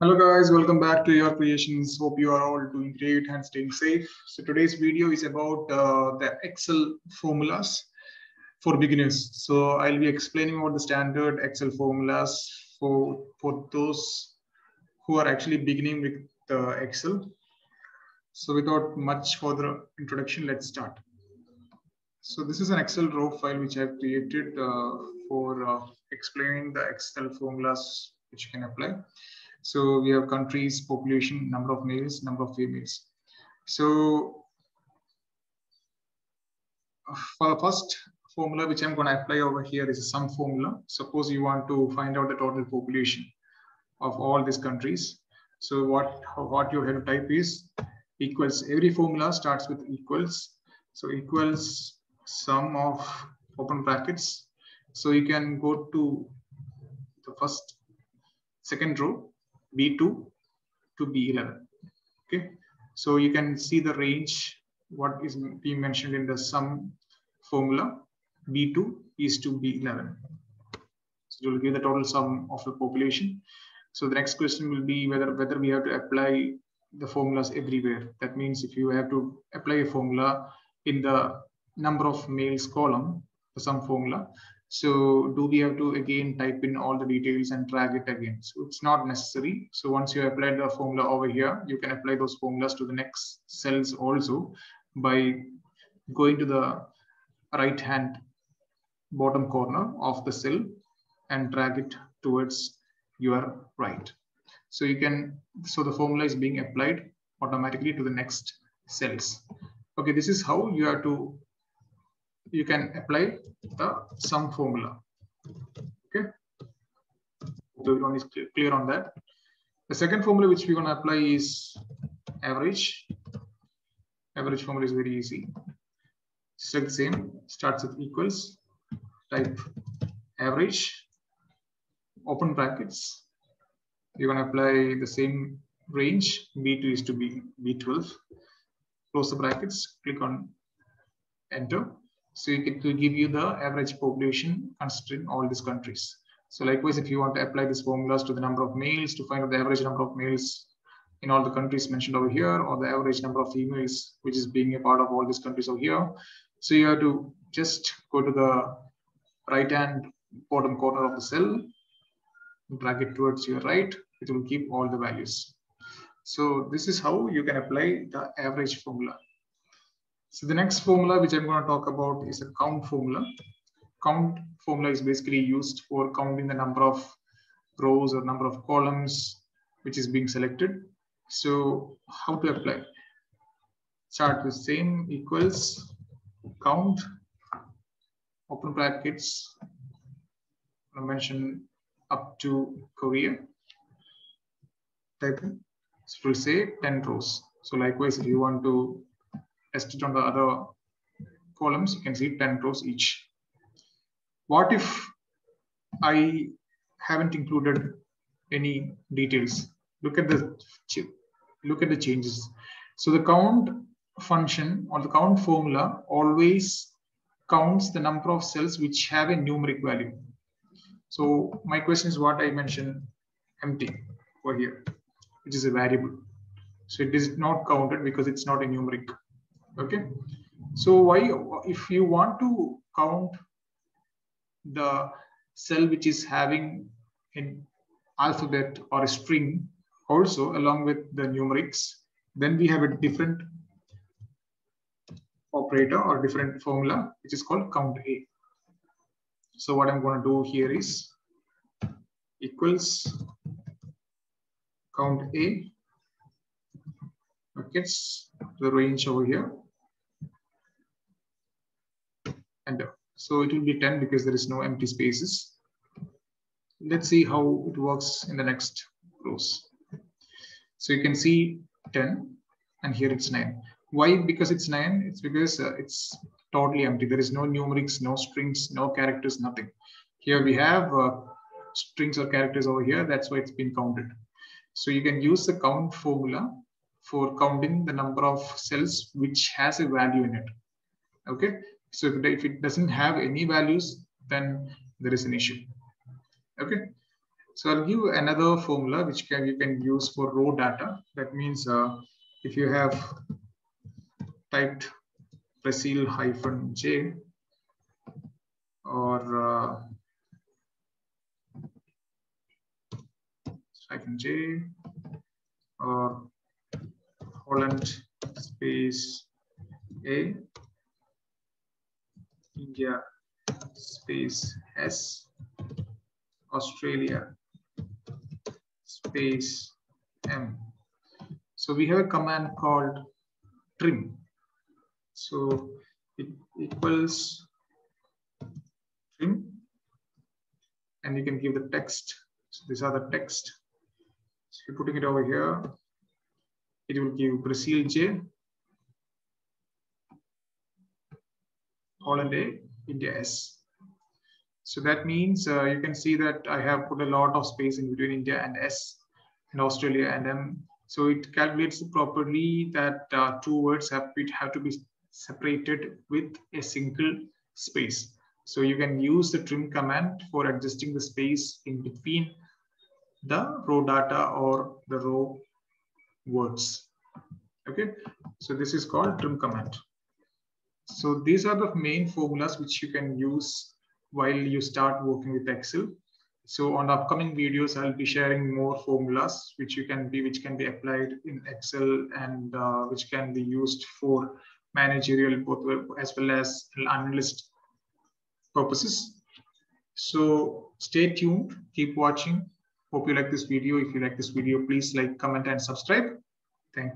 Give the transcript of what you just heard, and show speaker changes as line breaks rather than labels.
Hello guys, welcome back to AR Creations. Hope you are all doing great and staying safe. So today's video is about uh, the Excel formulas for beginners. So I'll be explaining about the standard Excel formulas for, for those who are actually beginning with uh, Excel. So without much further introduction, let's start. So this is an Excel raw file which I've created uh, for uh, explaining the Excel formulas which you can apply. So we have countries, population, number of males, number of females. So for the first formula, which I'm going to apply over here is a sum formula. Suppose you want to find out the total population of all these countries. So what, what you have to type is equals, every formula starts with equals. So equals sum of open brackets. So you can go to the first, second row B2 to B11. Okay, so you can see the range, what is being mentioned in the sum formula. B2 is to B11. So it will give the total sum of the population. So the next question will be whether, whether we have to apply the formulas everywhere. That means if you have to apply a formula in the number of males column, the sum formula, so do we have to again type in all the details and drag it again? So it's not necessary. So once you apply the formula over here, you can apply those formulas to the next cells also by going to the right hand bottom corner of the cell and drag it towards your right. So you can, so the formula is being applied automatically to the next cells. Okay, this is how you have to you can apply the sum formula. Okay, everyone is clear on that. The second formula which we're going to apply is average. Average formula is very easy. The same, starts with equals, type average, open brackets. You're going to apply the same range, B2 is to B, B12. Close the brackets, click on enter so it will give you the average population considering all these countries. So likewise, if you want to apply these formulas to the number of males to find out the average number of males in all the countries mentioned over here, or the average number of females, which is being a part of all these countries over here. So you have to just go to the right hand bottom corner of the cell, drag it towards your right, it will keep all the values. So this is how you can apply the average formula. So the next formula which I'm going to talk about is a count formula. Count formula is basically used for counting the number of rows or number of columns which is being selected. So how to apply? Start with same equals count open brackets. I mention up to Korea. Type in. So it will say 10 rows. So likewise, if you want to test on the other columns, you can see 10 rows each. What if I haven't included any details? Look at the look at the changes. So the count function or the count formula always counts the number of cells which have a numeric value. So my question is what I mentioned empty over here, which is a variable. So it is not counted because it's not a numeric okay. So why if you want to count the cell which is having an alphabet or a string also along with the numerics then we have a different operator or different formula which is called COUNTA. So what i'm going to do here is equals COUNTA. Buckets the range over here enter. So it will be 10 because there is no empty spaces. Let's see how it works in the next rows. So you can see 10 and here it's 9. Why? Because it's 9. It's because uh, it's totally empty. There is no numerics, no strings, no characters, nothing. Here we have uh, strings or characters over here. That's why it's been counted. So you can use the count formula for counting the number of cells which has a value in it. Okay, so if it, if it doesn't have any values, then there is an issue. Okay. So I'll give another formula which can you can use for raw data. That means uh, if you have typed Brazil hyphen J or uh, hyphen J or Holland space A, India space S, Australia space M. So we have a command called trim. So it equals trim and you can give the text. So these are the text. So you're putting it over here. It will give Brazil J, Holland A, India S. So that means uh, you can see that I have put a lot of space in between India and S and Australia and M. So it calculates properly that uh, two words have, have to be separated with a single space. So you can use the trim command for adjusting the space in between the row data or the row words. Okay, so this is called trim command. So these are the main formulas which you can use while you start working with Excel. So on upcoming videos, I'll be sharing more formulas which you can be which can be applied in Excel and uh, which can be used for managerial both as well as analyst purposes. So stay tuned, keep watching. Hope you like this video. If you like this video, please like, comment, and subscribe. Thank